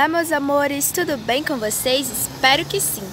Olá meus amores, tudo bem com vocês? Espero que sim.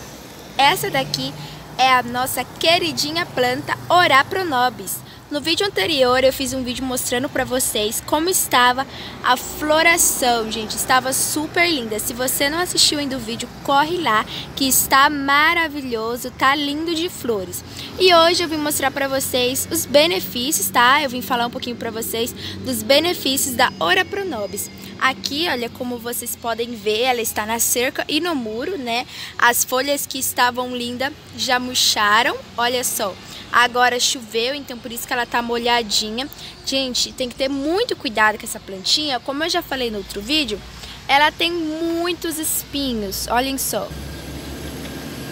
Essa daqui é a nossa queridinha planta Orapronobis. No vídeo anterior eu fiz um vídeo mostrando para vocês como estava a floração, gente, estava super linda. Se você não assistiu ainda o vídeo, corre lá que está maravilhoso, tá lindo de flores. E hoje eu vim mostrar para vocês os benefícios, tá? Eu vim falar um pouquinho para vocês dos benefícios da Ora Pronobis. Aqui, olha como vocês podem ver, ela está na cerca e no muro, né? As folhas que estavam lindas já murcharam, olha só. Agora choveu, então por isso que ela tá molhadinha. Gente, tem que ter muito cuidado com essa plantinha. Como eu já falei no outro vídeo, ela tem muitos espinhos, olhem só.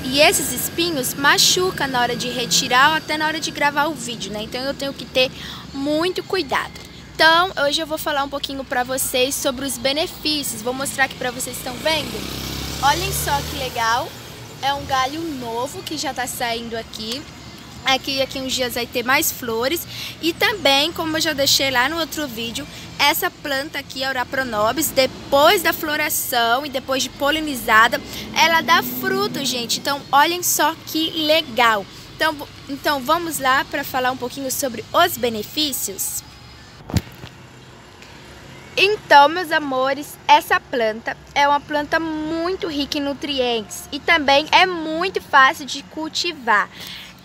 E esses espinhos machucam na hora de retirar ou até na hora de gravar o vídeo, né? Então eu tenho que ter muito cuidado. Então, hoje eu vou falar um pouquinho para vocês sobre os benefícios. Vou mostrar aqui para vocês estão vendo. Olhem só que legal. É um galho novo que já tá saindo aqui. Aqui, aqui uns dias vai ter mais flores. E também, como eu já deixei lá no outro vídeo, essa planta aqui, a Urapronobis, depois da floração e depois de polinizada, ela dá fruto, gente. Então, olhem só que legal. Então, então vamos lá para falar um pouquinho sobre os benefícios? Então, meus amores, essa planta é uma planta muito rica em nutrientes e também é muito fácil de cultivar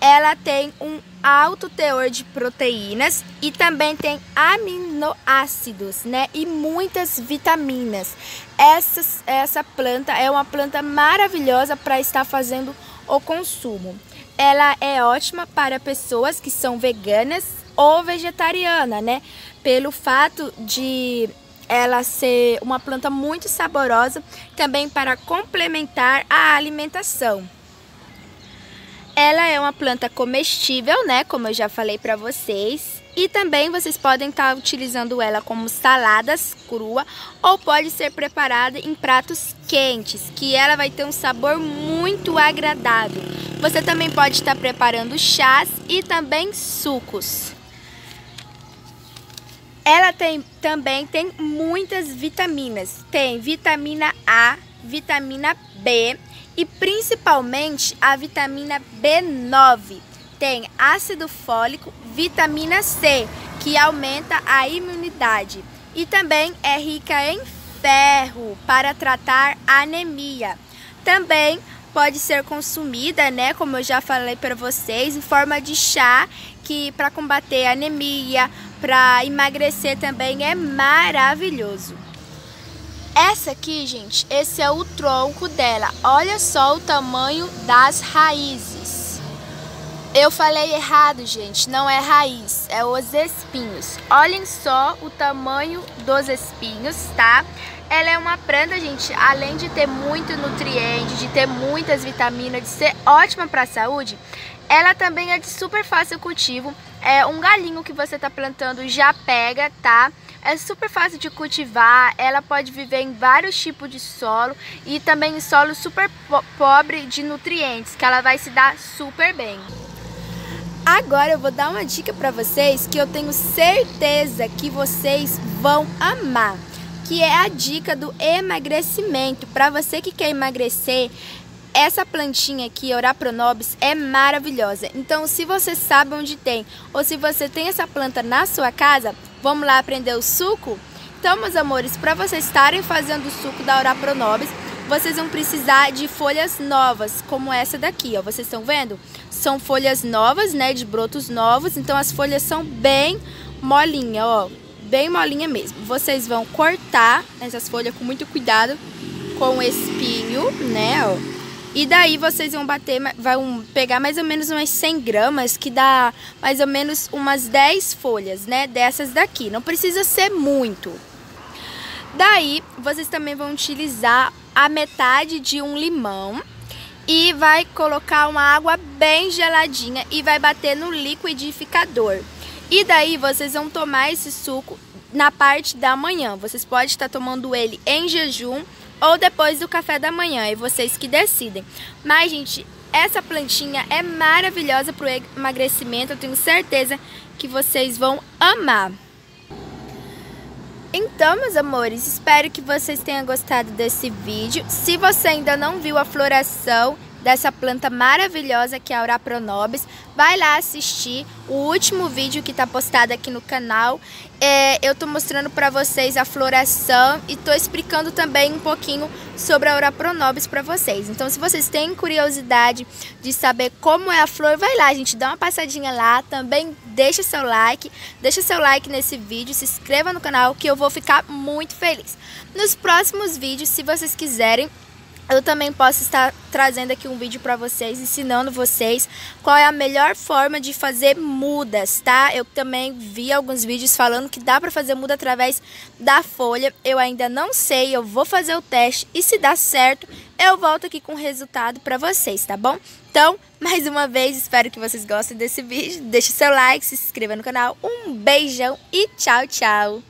ela tem um alto teor de proteínas e também tem aminoácidos, né? E muitas vitaminas. Essa, essa planta é uma planta maravilhosa para estar fazendo o consumo. Ela é ótima para pessoas que são veganas ou vegetariana, né? Pelo fato de ela ser uma planta muito saborosa, também para complementar a alimentação. Ela é uma planta comestível, né, como eu já falei para vocês. E também vocês podem estar tá utilizando ela como saladas crua ou pode ser preparada em pratos quentes, que ela vai ter um sabor muito agradável. Você também pode estar tá preparando chás e também sucos. Ela tem, também tem muitas vitaminas. Tem vitamina A, vitamina B, e principalmente a vitamina B9. Tem ácido fólico, vitamina C, que aumenta a imunidade. E também é rica em ferro para tratar anemia. Também pode ser consumida, né, como eu já falei para vocês, em forma de chá, que para combater anemia, para emagrecer também é maravilhoso. Essa aqui, gente, esse é o tronco dela. Olha só o tamanho das raízes. Eu falei errado, gente, não é raiz, é os espinhos. Olhem só o tamanho dos espinhos, tá? Ela é uma planta, gente, além de ter muito nutriente, de ter muitas vitaminas, de ser ótima para a saúde, ela também é de super fácil cultivo. É um galinho que você tá plantando já pega, tá? É super fácil de cultivar, ela pode viver em vários tipos de solo e também em solo super po pobre de nutrientes, que ela vai se dar super bem. Agora eu vou dar uma dica para vocês que eu tenho certeza que vocês vão amar, que é a dica do emagrecimento. Para você que quer emagrecer, essa plantinha aqui, Orapronobis, é maravilhosa. Então, se você sabe onde tem ou se você tem essa planta na sua casa, Vamos lá aprender o suco? Então, meus amores, para vocês estarem fazendo o suco da Orapronobis, vocês vão precisar de folhas novas, como essa daqui, ó. Vocês estão vendo? São folhas novas, né, de brotos novos, então as folhas são bem molinha, ó, bem molinha mesmo. Vocês vão cortar essas folhas com muito cuidado, com espinho, né, ó. E daí vocês vão bater, vão pegar mais ou menos umas 100 gramas, que dá mais ou menos umas 10 folhas, né? Dessas daqui. Não precisa ser muito. Daí, vocês também vão utilizar a metade de um limão e vai colocar uma água bem geladinha e vai bater no liquidificador. E daí vocês vão tomar esse suco na parte da manhã. Vocês podem estar tomando ele em jejum ou depois do café da manhã, é vocês que decidem. Mas, gente, essa plantinha é maravilhosa para o emagrecimento, eu tenho certeza que vocês vão amar. Então, meus amores, espero que vocês tenham gostado desse vídeo. Se você ainda não viu a floração dessa planta maravilhosa que é a Aurapronobis, vai lá assistir o último vídeo que está postado aqui no canal. É, eu estou mostrando para vocês a floração e estou explicando também um pouquinho sobre a Aurapronobis para vocês. Então, se vocês têm curiosidade de saber como é a flor, vai lá, gente, dá uma passadinha lá. Também deixa seu like, deixa seu like nesse vídeo, se inscreva no canal que eu vou ficar muito feliz. Nos próximos vídeos, se vocês quiserem, eu também posso estar trazendo aqui um vídeo para vocês, ensinando vocês qual é a melhor forma de fazer mudas, tá? Eu também vi alguns vídeos falando que dá para fazer muda através da folha. Eu ainda não sei, eu vou fazer o teste e se dar certo, eu volto aqui com o resultado para vocês, tá bom? Então, mais uma vez, espero que vocês gostem desse vídeo. Deixe seu like, se inscreva no canal. Um beijão e tchau, tchau!